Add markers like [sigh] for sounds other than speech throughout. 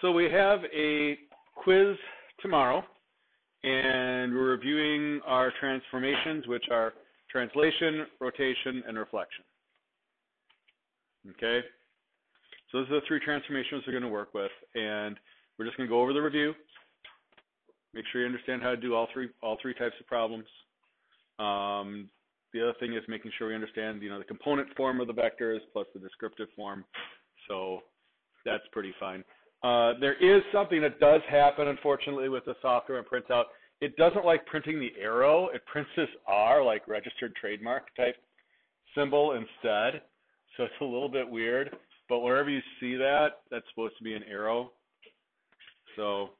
So we have a quiz tomorrow, and we're reviewing our transformations, which are translation, rotation, and reflection. Okay? So those are the three transformations we're going to work with, and we're just going to go over the review, make sure you understand how to do all three all three types of problems. Um, the other thing is making sure we understand, you know, the component form of the vectors plus the descriptive form. So that's pretty fine. Uh, there is something that does happen, unfortunately, with the software and printout. It doesn't like printing the arrow. It prints this R, like registered trademark type symbol instead. So it's a little bit weird. But wherever you see that, that's supposed to be an arrow. So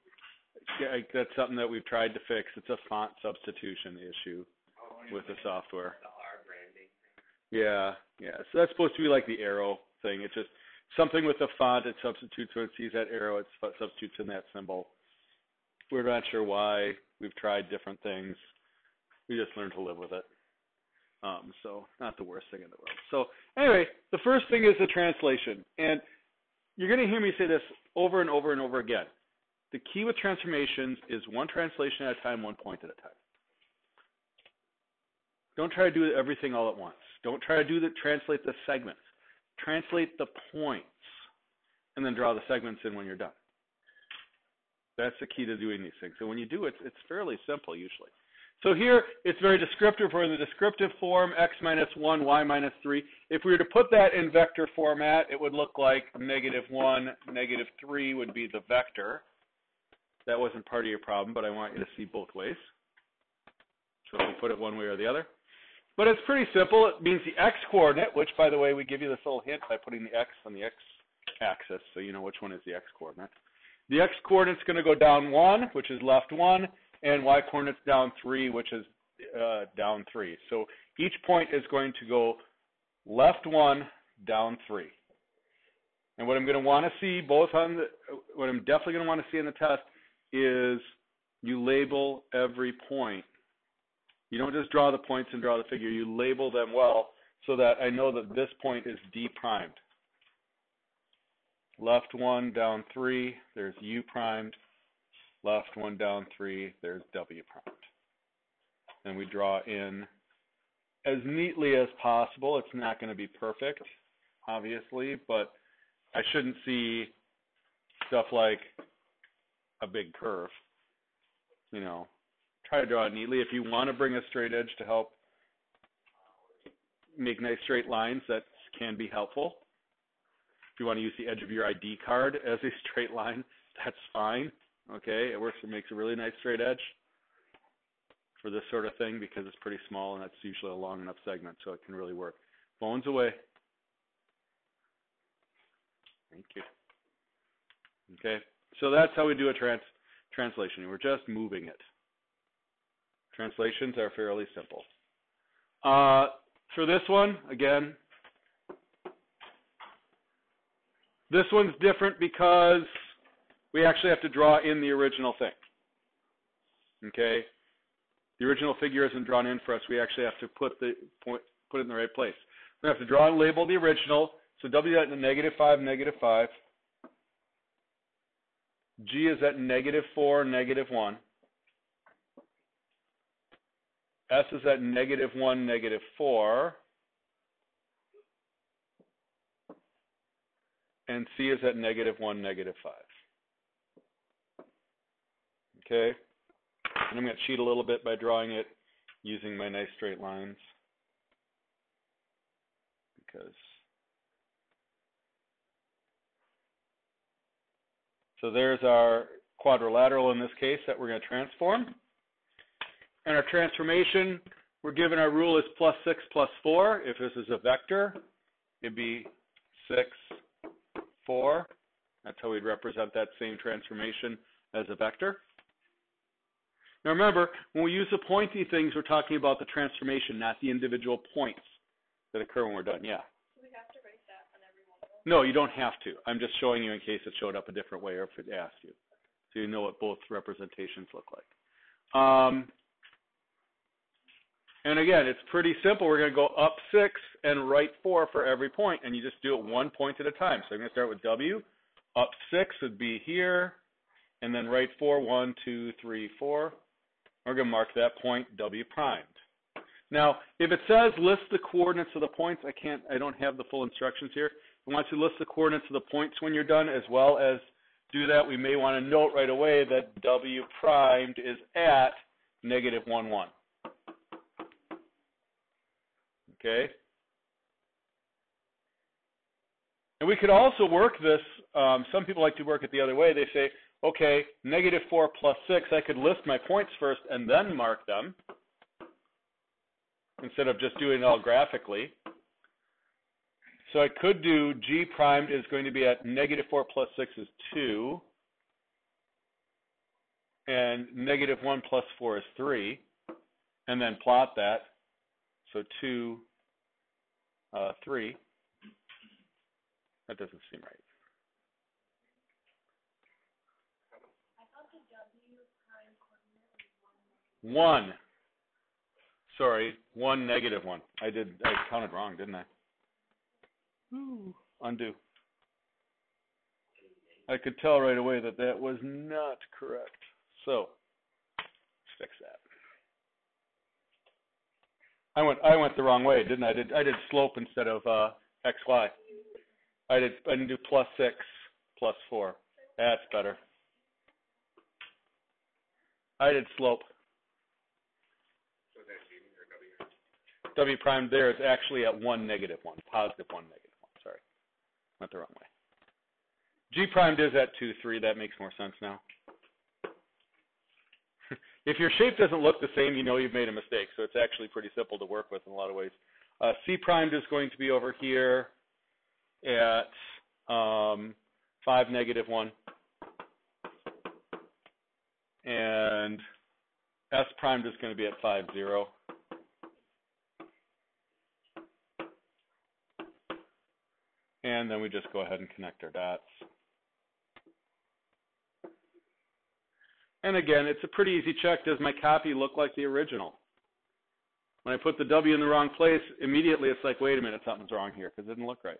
that's something that we've tried to fix. It's a font substitution issue with the software. The R branding. Yeah, yeah. So that's supposed to be like the arrow thing. It's just something with the font. It substitutes when it sees that arrow. It substitutes in that symbol. We're not sure why. We've tried different things. We just learned to live with it. Um, so not the worst thing in the world. So anyway, the first thing is the translation, and you're going to hear me say this over and over and over again. The key with transformations is one translation at a time, one point at a time. Don't try to do everything all at once. Don't try to do the translate the segments. Translate the points, and then draw the segments in when you're done. That's the key to doing these things. So when you do it, it's fairly simple usually. So here, it's very descriptive. We're in the descriptive form, x minus 1, y minus 3. If we were to put that in vector format, it would look like negative 1, negative 3 would be the vector. That wasn't part of your problem, but I want you to see both ways. So we put it one way or the other. But it's pretty simple. It means the x-coordinate, which, by the way, we give you this little hint by putting the x on the x-axis, so you know which one is the x-coordinate. The x-coordinate's going to go down 1, which is left 1, and y-coordinate's down 3, which is uh, down 3. So each point is going to go left 1, down 3. And what I'm going to want to see both on the, what I'm definitely going to want to see in the test is you label every point you don't just draw the points and draw the figure. You label them well so that I know that this point is D primed. Left one, down three, there's U primed. Left one, down three, there's W primed. And we draw in as neatly as possible. It's not going to be perfect, obviously, but I shouldn't see stuff like a big curve, you know, try to draw it neatly. If you want to bring a straight edge to help make nice straight lines, that can be helpful. If you want to use the edge of your ID card [laughs] as a straight line, that's fine. Okay, it works. It makes a really nice straight edge for this sort of thing because it's pretty small and that's usually a long enough segment, so it can really work. Phones away. Thank you. Okay, so that's how we do a trans translation. We're just moving it. Translations are fairly simple. Uh, for this one, again, this one's different because we actually have to draw in the original thing. Okay? The original figure isn't drawn in for us. We actually have to put the point, put it in the right place. We have to draw and label the original. So W at negative 5, negative 5. G is at negative 4, negative 1. S is at negative 1, negative 4. And C is at negative 1, negative 5. Okay? And I'm going to cheat a little bit by drawing it using my nice straight lines. Because So there's our quadrilateral in this case that we're going to transform. And our transformation, we're given our rule is plus 6 plus 4. If this is a vector, it'd be 6, 4. That's how we'd represent that same transformation as a vector. Now remember, when we use the pointy things, we're talking about the transformation, not the individual points that occur when we're done. Yeah? Do we have to write that on every one No, you don't have to. I'm just showing you in case it showed up a different way or if it asked you. So you know what both representations look like. Um, and again, it's pretty simple. We're going to go up six and right four for every point, and you just do it one point at a time. So I'm going to start with W, Up 6 would be here, and then right 4, 1, 2, 3, 4. We're going to mark that point W primed. Now, if it says list the coordinates of the points, I can't, I don't have the full instructions here. I want you to list the coordinates of the points when you're done, as well as do that. We may want to note right away that W primed is at negative 1, 1. Okay? And we could also work this, um, some people like to work it the other way. They say, okay, negative 4 plus 6, I could list my points first and then mark them instead of just doing it all graphically. So I could do g primed is going to be at negative 4 plus 6 is 2. And negative 1 plus 4 is 3. And then plot that. So 2, uh, 3. That doesn't seem right. One. Sorry, one negative one. I did. I counted wrong, didn't I? Ooh, undo. I could tell right away that that was not correct. So, fix that. I went. I went the wrong way, didn't I? I did. I did slope instead of uh, x y. I did. I didn't do plus six, plus four. That's better. I did slope. W prime there is actually at 1, negative 1, positive 1, negative 1. Sorry, went the wrong way. G prime is at 2, 3. That makes more sense now. If your shape doesn't look the same, you know you've made a mistake. So it's actually pretty simple to work with in a lot of ways. Uh, C primed is going to be over here at um, 5, negative 1. And S primed is going to be at 5, 0. And then we just go ahead and connect our dots. And again, it's a pretty easy check. Does my copy look like the original? When I put the W in the wrong place, immediately it's like, wait a minute, something's wrong here because it didn't look right.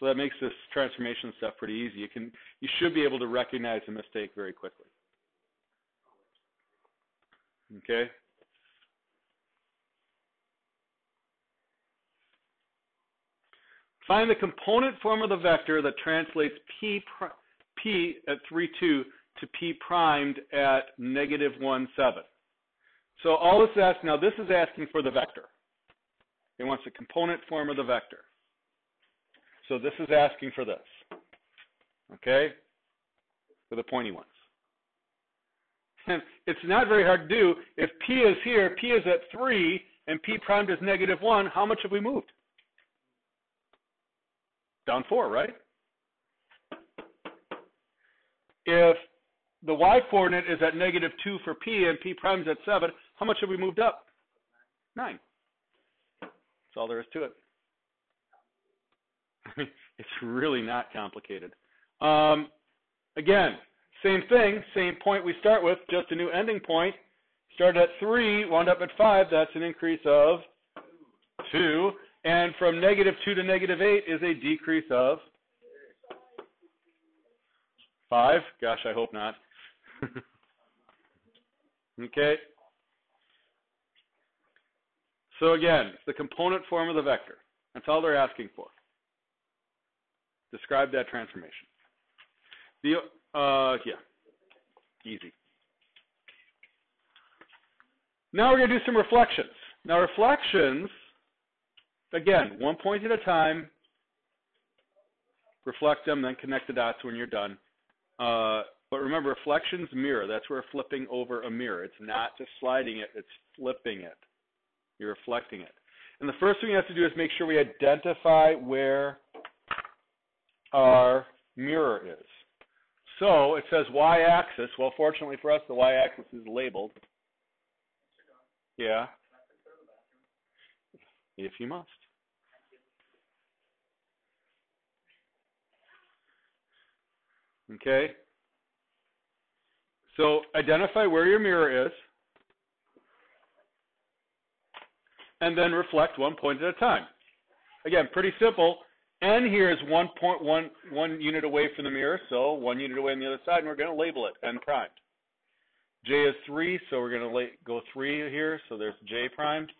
So that makes this transformation stuff pretty easy. You can, you should be able to recognize a mistake very quickly. Okay. Find the component form of the vector that translates p, p at 3, 2 to p primed at negative 1, 7. So all this is asking, now this is asking for the vector. It wants the component form of the vector. So this is asking for this. Okay? For the pointy ones. And it's not very hard to do. If p is here, p is at 3, and p primed is negative 1, how much have we moved? down four, right? If the y coordinate is at negative 2 for p and p prime is at 7, how much have we moved up? 9. That's all there is to it. [laughs] it's really not complicated. Um, again, same thing, same point we start with, just a new ending point. Started at 3, wound up at 5. That's an increase of 2. And from negative 2 to negative 8 is a decrease of 5. Gosh, I hope not. [laughs] okay. So again, the component form of the vector. That's all they're asking for. Describe that transformation. The uh, yeah, easy. Now we're going to do some reflections. Now reflections Again, one point at a time. Reflect them, then connect the dots when you're done. Uh, but remember, reflections mirror. That's where flipping over a mirror. It's not just sliding it, it's flipping it. You're reflecting it. And the first thing we have to do is make sure we identify where our mirror is. So it says y-axis. Well, fortunately for us, the y-axis is labeled. Yeah. If you must. Okay? So identify where your mirror is, and then reflect one point at a time. Again, pretty simple. N here is one point one one unit away from the mirror, so one unit away on the other side, and we're going to label it N primed. J is three, so we're going to go three here, so there's J primed.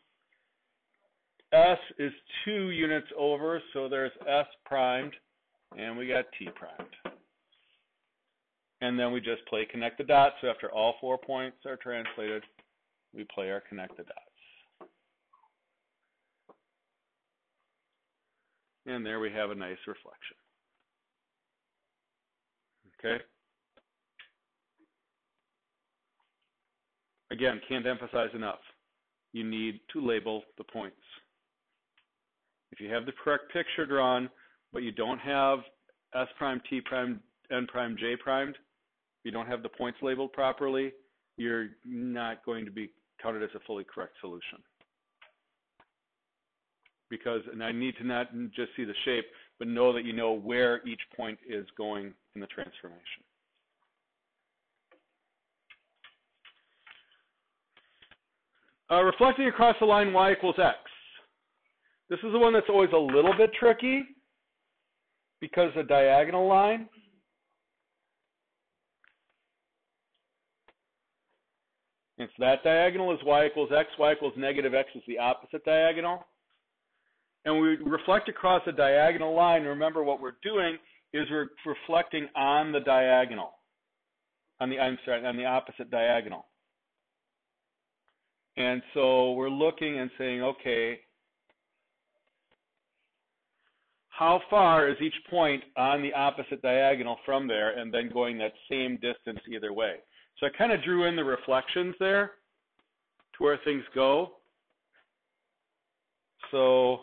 S is two units over, so there's S primed, and we got T primed. And then we just play connect the dots. So after all four points are translated, we play our connect the dots. And there we have a nice reflection. Okay? Again, can't emphasize enough. You need to label the points. If you have the correct picture drawn, but you don't have S prime, T prime, N prime, J primed, you don't have the points labeled properly, you're not going to be counted as a fully correct solution. Because, and I need to not just see the shape, but know that you know where each point is going in the transformation. Uh, reflecting across the line y equals x. This is the one that's always a little bit tricky because a diagonal line. It's that diagonal is y equals x, y equals negative x is the opposite diagonal. And we reflect across a diagonal line. Remember what we're doing is we're reflecting on the diagonal, on the, I'm sorry, on the opposite diagonal. And so we're looking and saying, okay, how far is each point on the opposite diagonal from there and then going that same distance either way. So I kind of drew in the reflections there to where things go. So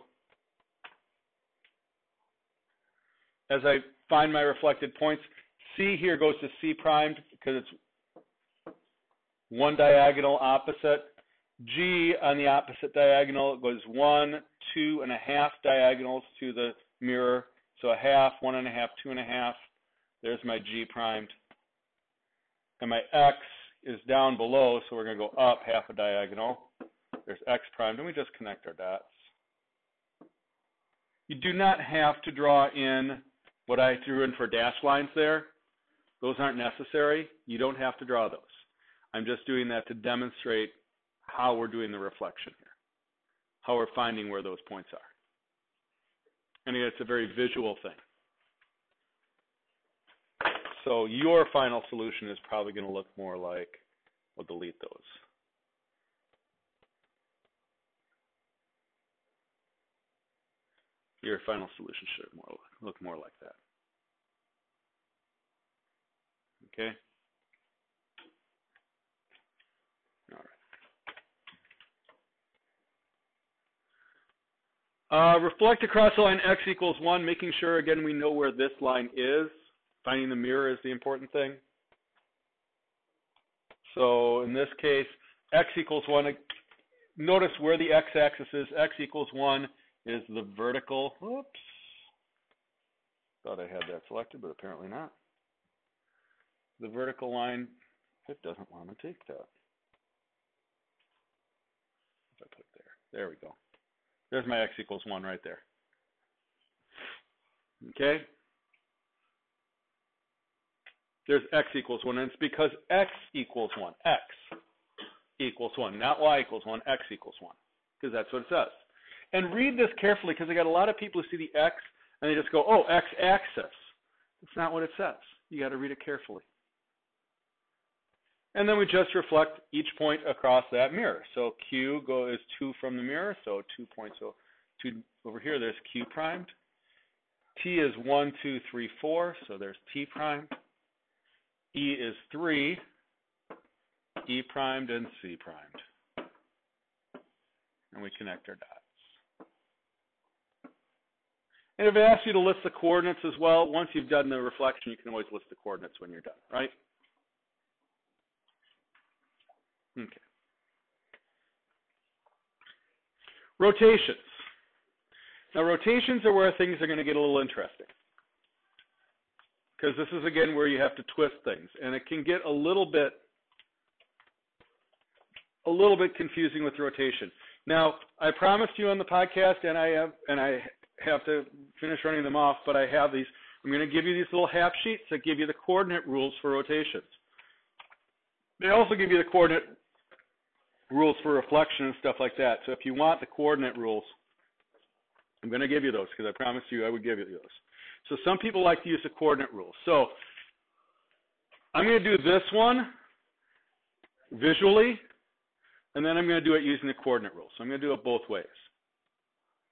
as I find my reflected points, C here goes to C primed because it's one diagonal opposite. G on the opposite diagonal goes one, two and a half diagonals to the mirror. So a half, one and a half, two and a half. There's my G primed. And my X is down below, so we're going to go up half a diagonal. There's X prime. and we just connect our dots. You do not have to draw in what I threw in for dash lines there. Those aren't necessary. You don't have to draw those. I'm just doing that to demonstrate how we're doing the reflection here, how we're finding where those points are. And it's a very visual thing. So your final solution is probably going to look more like, we'll delete those. Your final solution should more, look more like that. Okay? Uh, reflect across the line x equals 1, making sure, again, we know where this line is. Finding the mirror is the important thing. So in this case, x equals 1. Notice where the x-axis is. x equals 1 is the vertical. Oops. Thought I had that selected, but apparently not. The vertical line, it doesn't want to take that. If I put it there. There we go. There's my x equals 1 right there. Okay? There's x equals 1, and it's because x equals 1. x equals 1, not y equals 1, x equals 1, because that's what it says. And read this carefully, because I got a lot of people who see the x, and they just go, oh, x-axis. That's not what it says. You got to read it carefully. And then we just reflect each point across that mirror. So Q go, is 2 from the mirror, so 2 points. So two, over here, there's Q primed. T is 1, 2, 3, 4, so there's T primed. E is 3, E primed, and C primed. And we connect our dots. And if it asks you to list the coordinates as well, once you've done the reflection, you can always list the coordinates when you're done, right? Okay. Rotations. Now, rotations are where things are going to get a little interesting. Because this is, again, where you have to twist things. And it can get a little bit a little bit confusing with rotation. Now, I promised you on the podcast, and I have, and I have to finish running them off, but I have these. I'm going to give you these little half sheets that give you the coordinate rules for rotations. They also give you the coordinate rules for reflection and stuff like that. So if you want the coordinate rules, I'm going to give you those because I promised you I would give you those. So some people like to use the coordinate rule. So I'm going to do this one visually, and then I'm going to do it using the coordinate rule. So I'm going to do it both ways.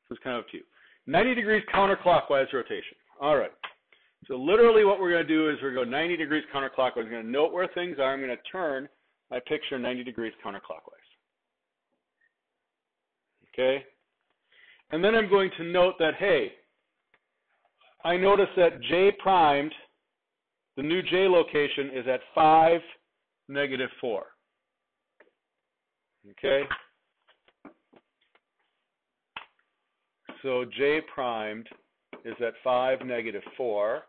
So it's kind of up to you. 90 degrees counterclockwise rotation. All right. So literally what we're going to do is we're going to go 90 degrees counterclockwise. I'm going to note where things are. I'm going to turn my picture 90 degrees counterclockwise. Okay? And then I'm going to note that, hey, I notice that J primed, the new J location is at 5, negative 4. Okay? So J primed is at 5, negative 4.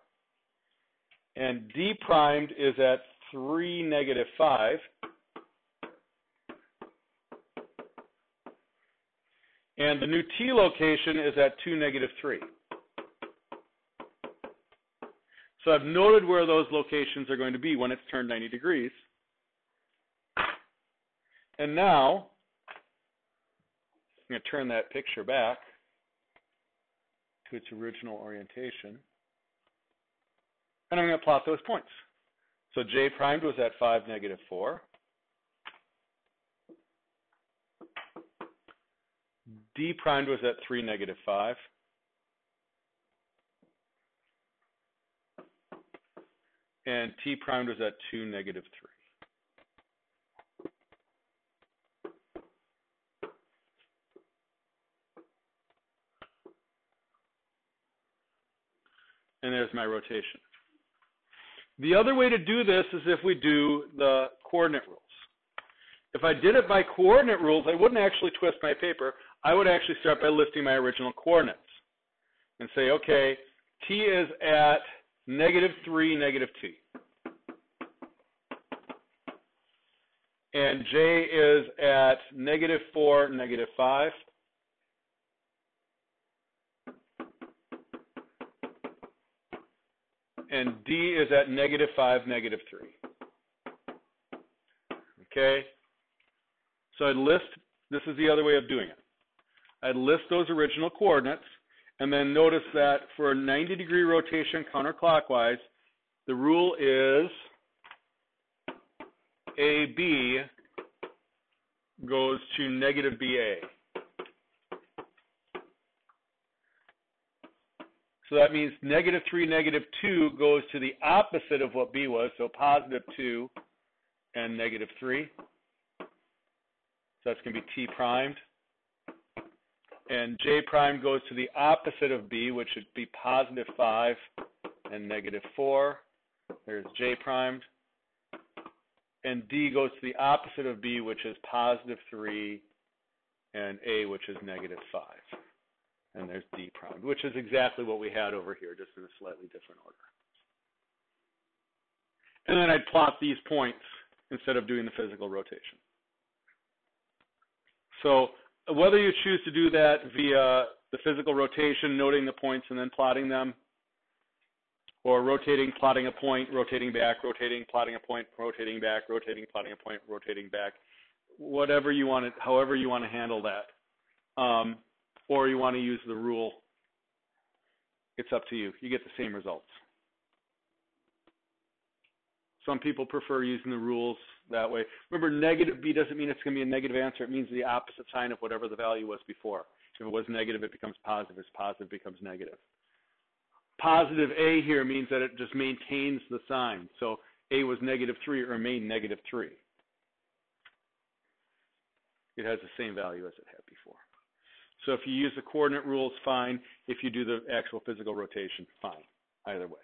And D primed is at 3, negative 5. And the new T location is at 2, negative 3. So I've noted where those locations are going to be when it's turned 90 degrees. And now, I'm going to turn that picture back to its original orientation. And I'm going to plot those points. So J primed was at 5, negative 4. D primed was at 3, negative 5. And T primed was at 2, negative 3. And there's my rotation. The other way to do this is if we do the coordinate rules. If I did it by coordinate rules, I wouldn't actually twist my paper. I would actually start by listing my original coordinates and say, okay, t is at negative 3, negative t. And j is at negative 4, negative 5. and D is at negative 5, negative 3. Okay? So I'd list, this is the other way of doing it. I'd list those original coordinates, and then notice that for a 90 degree rotation counterclockwise, the rule is AB goes to negative BA. So that means negative 3, negative 2 goes to the opposite of what B was, so positive 2 and negative 3. So that's going to be T primed. And J prime goes to the opposite of B, which would be positive 5 and negative 4. There's J primed. And D goes to the opposite of B, which is positive 3, and A, which is negative 5 and there's D primed, which is exactly what we had over here, just in a slightly different order. And then I'd plot these points instead of doing the physical rotation. So whether you choose to do that via the physical rotation, noting the points and then plotting them, or rotating, plotting a point, rotating back, rotating, plotting a point, rotating back, rotating, plotting a point, rotating back, whatever you want to, however you want to handle that. Um, or you want to use the rule, it's up to you. You get the same results. Some people prefer using the rules that way. Remember, negative b doesn't mean it's going to be a negative answer. It means the opposite sign of whatever the value was before. If it was negative, it becomes positive. If it's positive, it becomes negative. Positive a here means that it just maintains the sign. So a was negative 3, it remained negative 3. It has the same value as it had before. So if you use the coordinate rules, fine. If you do the actual physical rotation, fine. Either way.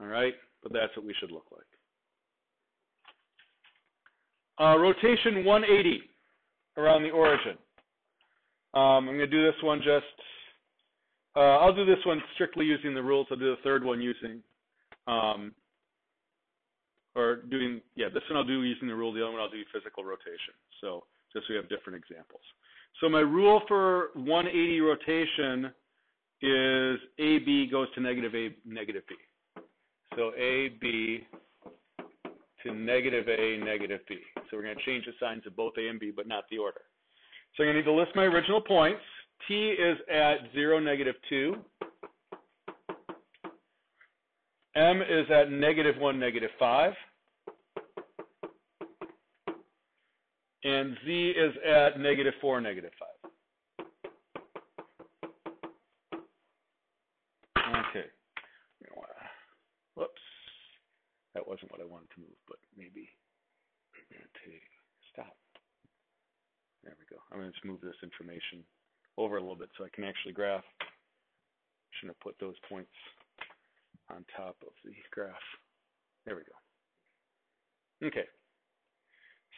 All right, but that's what we should look like. Uh, rotation 180 around the origin. Um, I'm going to do this one just, uh, I'll do this one strictly using the rules. I'll do the third one using, um, or doing, yeah, this one I'll do using the rule. The other one I'll do physical rotation. So just so we have different examples. So my rule for 180 rotation is AB goes to negative A, negative B. So AB to negative A, negative B. So we're going to change the signs of both A and B, but not the order. So I'm going to need to list my original points. T is at 0, negative 2. M is at negative 1, negative 5. And Z is at negative 4, negative 5. Okay. Whoops. That wasn't what I wanted to move, but maybe. Take, stop. There we go. I'm going to just move this information over a little bit so I can actually graph. Shouldn't have put those points on top of the graph. There we go. Okay.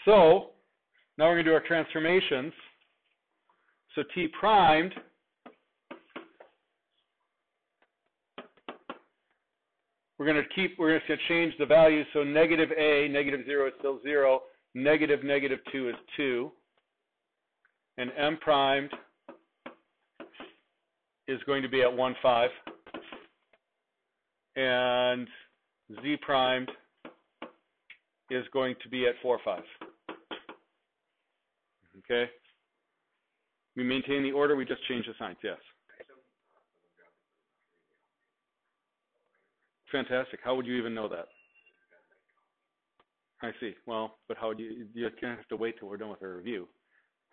So now we're going to do our transformations. So T primed we're going to keep, we're going to change the values. So negative A, negative 0 is still 0. Negative negative 2 is 2. And M primed is going to be at 1, 5. And Z primed is going to be at 4, 5. Okay? We maintain the order, we just change the signs, yes. Fantastic. How would you even know that? I see. Well, but how would you, you're to have to wait till we're done with our review.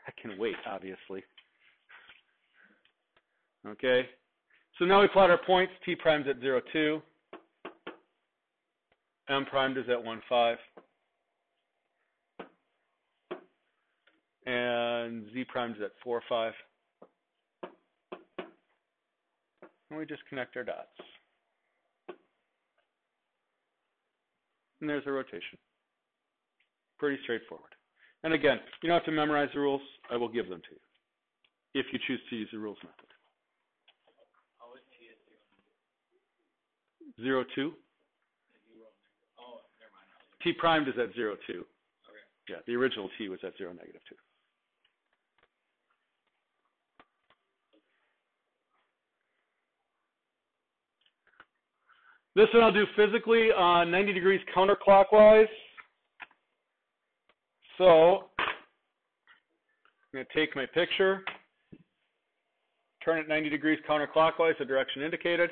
I can wait, obviously. Okay. So now we plot our points. T primed at 0, 2. M primed is at 1, 5. And Z primed is at 4, 5. And we just connect our dots. And there's a rotation. Pretty straightforward. And again, you don't have to memorize the rules. I will give them to you if you choose to use the rules method. Zero two. T primed is at zero two. Yeah, the original T was at zero negative two. This one I'll do physically on 90 degrees counterclockwise. So I'm going to take my picture, turn it 90 degrees counterclockwise, the direction indicated.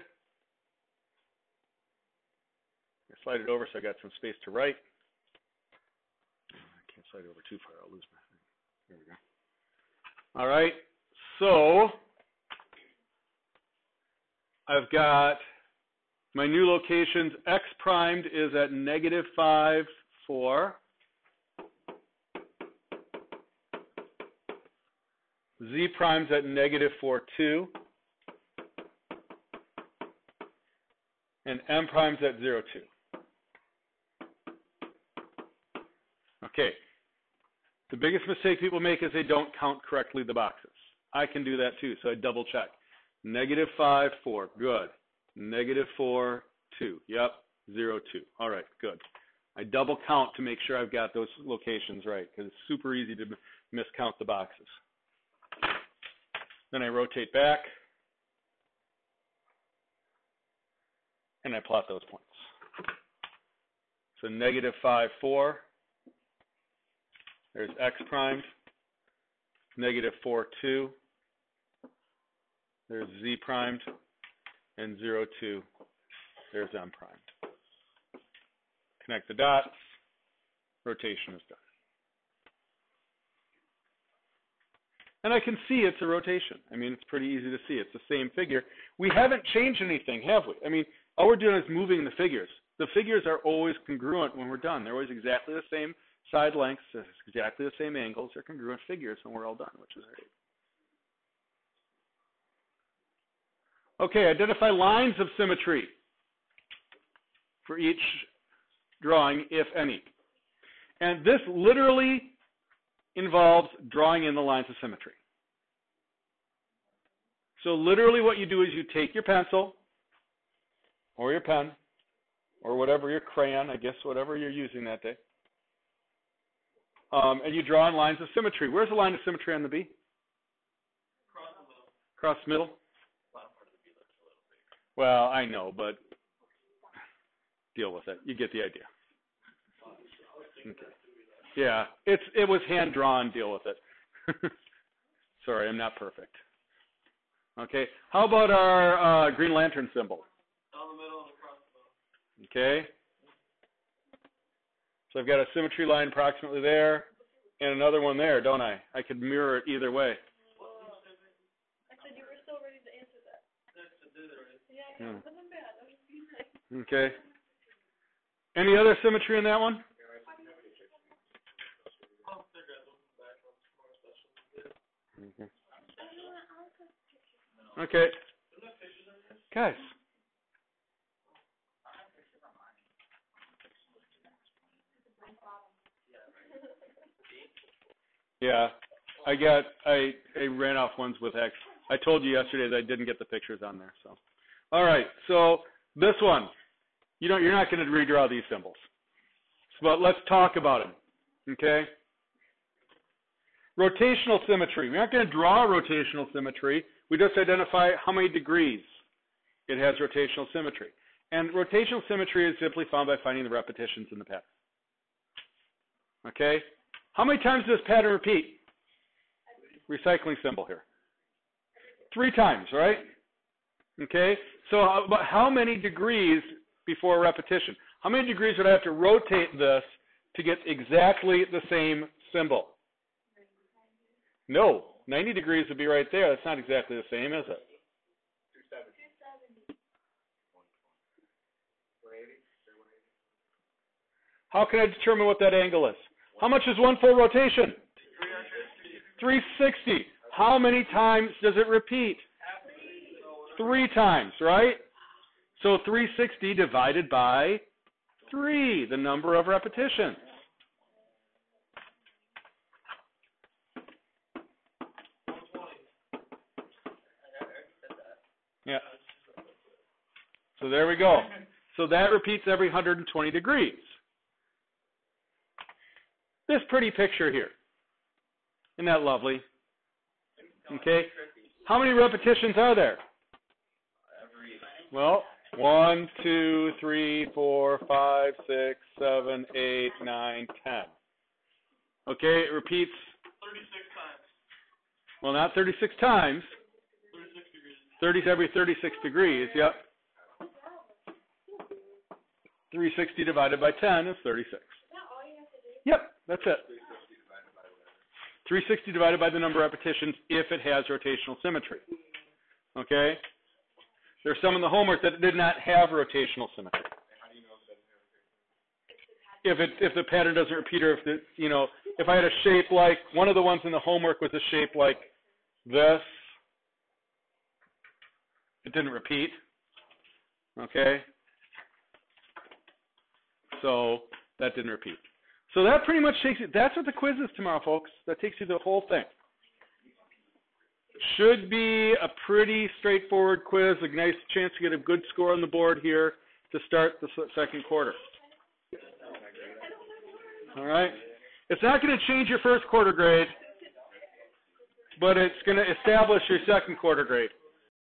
Slide it over so I got some space to write. I can't slide it over too far, I'll lose my thing. There we go. All right, so I've got my new locations, x primed is at negative 5, 4. z prime's at negative 4, 2. And m prime's at 0, 2. Okay. The biggest mistake people make is they don't count correctly the boxes. I can do that too, so I double check. Negative 5, 4. Good. Negative 4, 2. Yep, 0, 2. All right, good. I double count to make sure I've got those locations right because it's super easy to miscount the boxes. Then I rotate back and I plot those points. So negative 5, 4. There's x primed. Negative 4, 2. There's z primed and 0, 2, there's M primed. Connect the dots, rotation is done. And I can see it's a rotation. I mean, it's pretty easy to see. It's the same figure. We haven't changed anything, have we? I mean, all we're doing is moving the figures. The figures are always congruent when we're done. They're always exactly the same side lengths, exactly the same angles. They're congruent figures when we're all done, which is great. Okay, identify lines of symmetry for each drawing, if any. And this literally involves drawing in the lines of symmetry. So literally what you do is you take your pencil or your pen or whatever your crayon, I guess whatever you're using that day, um, and you draw in lines of symmetry. Where's the line of symmetry on the B? across the middle? Well, I know, but deal with it. You get the idea. Okay. Yeah, it's it was hand drawn. Deal with it. [laughs] Sorry, I'm not perfect. Okay. How about our uh, Green Lantern symbol? Down the middle and across the middle. Okay. So I've got a symmetry line approximately there, and another one there, don't I? I could mirror it either way. I said you were still ready to answer that. That's the do there is. Yeah, Hmm. it wasn't bad. That was being nice. Okay. Any other symmetry in that one? Special. Okay. Guys. Yeah, I got I I ran off ones with X. I told you yesterday that I didn't get the pictures on there. So, all right. So this one, you know, you're not going to redraw these symbols, but let's talk about them. Okay. Rotational symmetry. We're not going to draw rotational symmetry. We just identify how many degrees it has rotational symmetry. And rotational symmetry is simply found by finding the repetitions in the pattern. Okay? How many times does this pattern repeat? Recycling symbol here. Three times, right? Okay? So uh, how- about how many degrees before repetition? How many degrees would I have to rotate this to get exactly the same symbol? No. 90 degrees would be right there. That's not exactly the same, is it? How can I determine what that angle is? How much is one full rotation? 360. How many times does it repeat? Three times, right? So 360 divided by 3, the number of repetitions. Yeah. So there we go. So that repeats every 120 degrees. This pretty picture here. Isn't that lovely? Okay. How many repetitions are there? Well, one, two, three, four, five, six, seven, eight, nine, ten. Okay, it repeats, Thirty-six times. well, not 36 times, Thirty-six degrees. 30 every 36 degrees, yep. 360 divided by 10 is 36. Now all you have to do Yep, that's it. 360 divided by the number of repetitions if it has rotational symmetry. Okay? There's some in the homework that did not have rotational symmetry. If it if the pattern doesn't repeat or if the you know if I had a shape like one of the ones in the homework was a shape like this, it didn't repeat. Okay? So that didn't repeat. So that pretty much takes it. That's what the quiz is tomorrow, folks. That takes you the whole thing. Should be a pretty straightforward quiz. A nice chance to get a good score on the board here to start the second quarter. All right. It's not going to change your first quarter grade, but it's going to establish your second quarter grade.